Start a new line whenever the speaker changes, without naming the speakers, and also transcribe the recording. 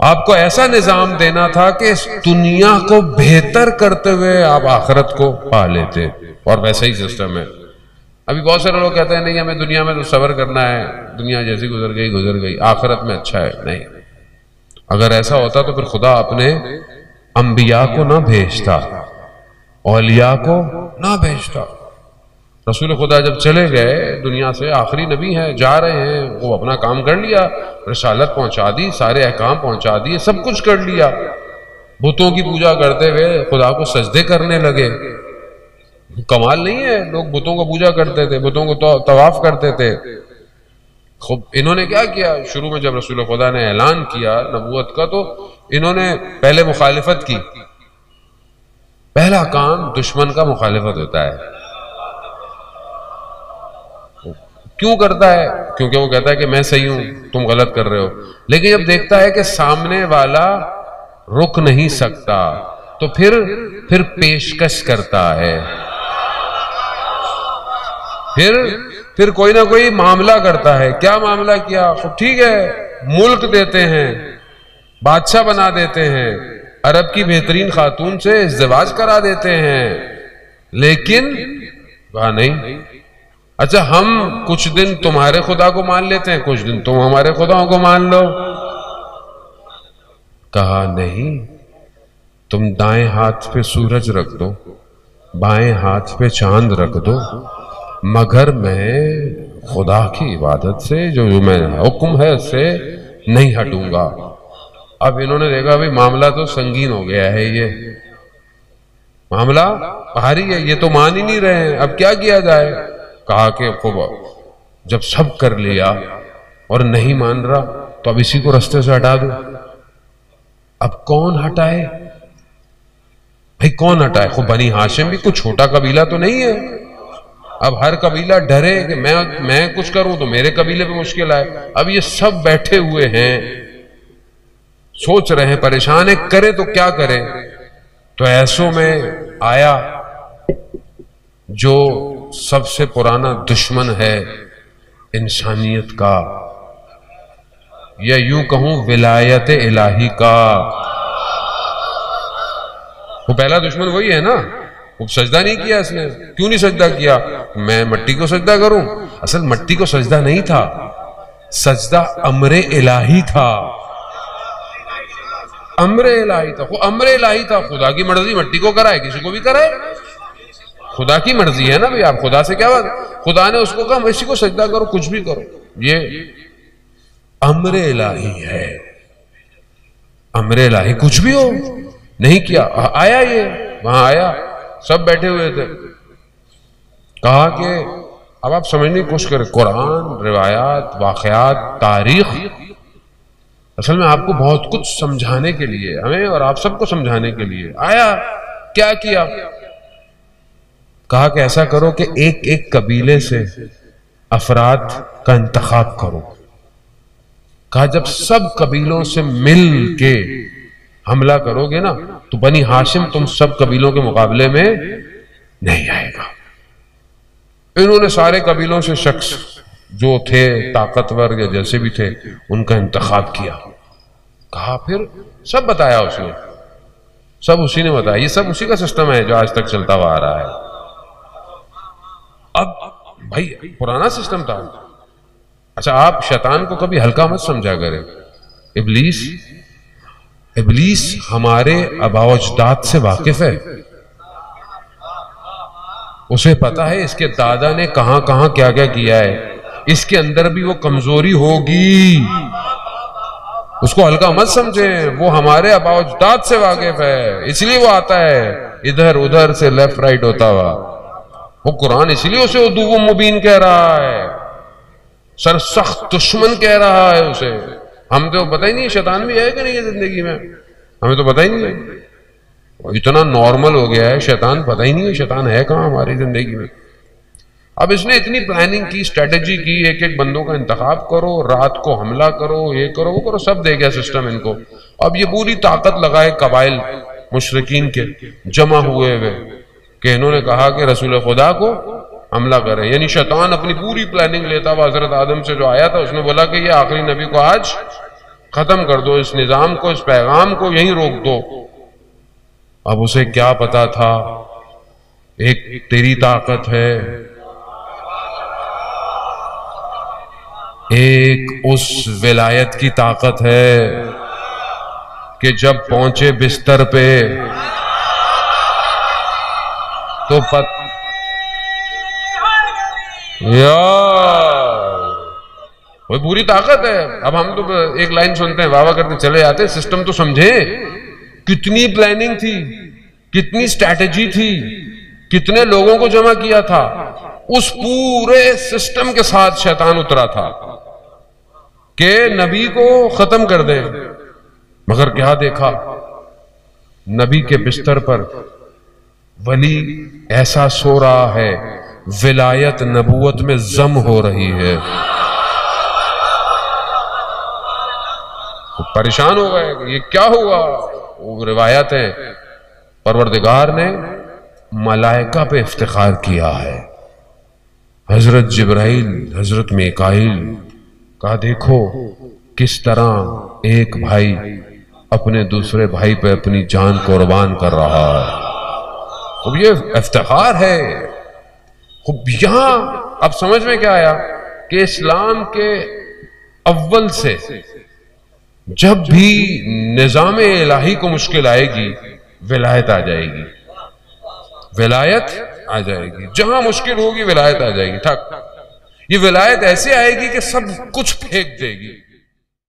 आपको ऐसा निज़ाम देना था कि इस दुनिया को बेहतर करते हुए आप आखिरत को पा लेते। और वैसा ही सिस्टम है। अभी बहुत सारे लोग कहते हैं, नहीं, हमें दुनिया में तो सबर करना है। दुनिया जैसी गुजर गई गुजर गई। आखिरत में अच्छा है। नहीं। अगर ऐसा होता तो फिर खुदा अपने अंबिया को ना भेजता, औलिया को ना भेजता। रसूल खुदा जब चले गए दुनिया से आखिरी नबी हैं जा रहे हैं वो अपना काम कर लिया रसालत पहुँचा दी सारे अहकाम पहुँचा दिए सब कुछ कर लिया। बुतों की पूजा करते हुए खुदा को सजदे करने लगे। कमाल नहीं है लोग बुतों को पूजा करते थे बुतों को तो, तवाफ करते थे। खूब इन्होंने क्या किया? शुरू में जब रसूल खुदा ने ऐलान किया नबूत का तो इन्होंने पहले मुखालिफत की। पहला काम दुश्मन का मुखालिफत होता है। क्यों करता है? क्योंकि वो कहता है कि मैं सही हूँ, तुम गलत कर रहे हो। लेकिन जब देखता है कि सामने वाला रुक नहीं सकता तो फिर फिर पेशकश करता है। फिर फिर कोई ना कोई मामला करता है। क्या मामला किया? तो ठीक है, मुल्क देते हैं, बादशाह बना देते हैं, अरब की बेहतरीन खातून से इज्जवाज करा देते हैं। लेकिन, वह नहीं। अच्छा हम कुछ दिन तुम्हारे खुदा को मान लेते हैं, कुछ दिन तुम हमारे खुदाओं को मान लो। कहा, नहीं, तुम दाएँ हाथ पे सूरज रख दो, बाएँ हाथ पे चाँद रख दो, मगर मैं खुदा की इबादत से, जो मैं हुक्म है, उससे नहीं हटूँगा। अब इन्होंने देखा भाई मामला तो संगीन हो गया है ये। मामला भारी है, ये तो मान ही नहीं रहे हैं। अब क्या किया जाए? कहा कि खूब, जब सब कर लिया और नहीं मान रहा तो अब इसी को रास्ते से हटा दो। अब कौन हटाए? भाई कौन हटाए? खूब, बनी हाशिम भी कुछ छोटा कबीला तो नहीं है। अब हर कबीला डरे कि मैं मैं कुछ करूँ तो मेरे कबीले पे मुश्किल आए। अब ये सब बैठे हुए हैं, सोच रहे हैं, परेशान है, करें तो क्या करें? तो ऐसों में आया जो सबसे पुराना दुश्मन है इंसानियत का। या यूँ कहूँ, विलायत इलाही का। वो पहला दुश्मन वही है ना? वो सजदा नहीं किया इसने। क्यों नहीं सजदा किया? मैं मट्टी को सजदा करूँ? असल मट्टी को सजदा नहीं था। सजदा अमरे इलाही था। अमरे इलाही था। अमरे इलाही था। खुदा की मर्ज़ी, मट्टी को कराए, किसी को भी कराए। खुदा की मर्ज़ी है ना भाई, आप खुदा से क्या बात? खुदा ने उसको कहा इसी को सजदा करो, कुछ भी करो। ये अमरे इलाही है। अमरे इलाही, कुछ भी हो, नहीं किया। आया ये, वहाँ आया, सब बैठे हुए थे। कहा कि, अब आप समझने की कोशिश करें, कुरान, रिवायात, वाकयात, तारीख, असल में आपको बहुत कुछ समझाने के लिए, हमें और आप सबको समझाने के लिए आया। क्या किया? कहा कि ऐसा करो कि एक एक कबीले से अफराद का इंतखाब करो। कहा जब सब कबीलों से मिल के हमला करोगे ना तो बनी हाशिम तुम सब कबीलों के मुकाबले में नहीं आएगा। इन्होंने सारे कबीलों से शख्स जो थे, ताकतवर या जैसे भी थे, उनका इंतखाब किया। कहा फिर सब बताया उसने। सब उसी ने बताया। ये सब उसी का सिस्टम है जो आज तक चलता हुआ आ रहा है। अब भाई, पुराना सिस्टम था। अच्छा आप शैतान को कभी हल्का मत समझा करें। इबलीस इबलीस हमारे अबावजदात से वाकिफ है। उसे पता है इसके दादा ने कहाँ कहाँ क्या क्या किया है। इसके अंदर भी वो कमज़ोरी होगी। उसको हल्का मत समझे। वो हमारे अबावजदात से वाकिफ है। इसलिए वो आता है। इधर उधर से लेफ़्ट राइट होता हुआ। वो कुरान इसलिए उसे उदू मुबीन कह रहा है। सर सख्त दुश्मन कह रहा है उसे। हम तो पता ही नहीं शैतान भी है कि नहीं ज़िंदगी में। हमें तो पता ही नहीं। है इतना नॉर्मल हो गया है, शैतान पता ही नहीं है शैतान है कहाँ हमारी ज़िंदगी में। अब इसने इतनी प्लानिंग की स्ट्रेटेजी की एक एक बंदों का इंतखाब करो, रात को हमला करो, ये करो, वो करो, सब दे गया सिस्टम इनको। अब ये पूरी ताकत लगाए कबाइल, मुशरकिन के, जमा हुए हुए। कि इन्होंने कहा कि रसूल खुदा को हमला करें। यानी शैतान अपनी पूरी प्लानिंग लेता हुआ हज़रत आदम से जो आया था, उसने बोला कि ये आखिरी नबी को आज खत्म कर दो, इस निज़ाम को, इस पैगाम को यहीं रोक दो। अब उसे क्या पता था? एक तेरी ताकत है। एक उस विलायत की ताकत है कि जब पहुँचे बिस्तर पे तो पत वो पूरी ताकत है। अब हम तो एक लाइन सुनते हैं वाह करते चले जाते सिस्टम तो समझे। कितनी प्लानिंग थी, कितनी स्ट्रैटेजी थी, कितने लोगों को जमा किया था। उस पूरे सिस्टम के साथ शैतान उतरा था कि नबी को खत्म कर दे। मगर क्या देखा? नबी के बिस्तर पर वली, ऐसा सो रहा है, विलायत नबूवत में जम हो रही है। तो परेशान हो गए, ये क्या हुआ? वो रिवायत है। परवरदिगार ने मलाइका पे इफ्तिखार किया है। हज़रत जब्राइल, हज़रत मेकाइल का देखो, किस तरह एक भाई अपने दूसरे भाई पे अपनी जान कुर्बान कर रहा है। अब ये इफ्तार है। खूब यहाँ, अब समझ में क्या आया कि इस्लाम के अव्वल से जब भी निज़ाम इलाही को मुश्किल आएगी, विलायत आ जाएगी। विलायत आ जाएगी। जहाँ मुश्किल होगी, विलायत आ जाएगी। ठक ये विलायत ऐसे आएगी कि सब कुछ फेंक देगी।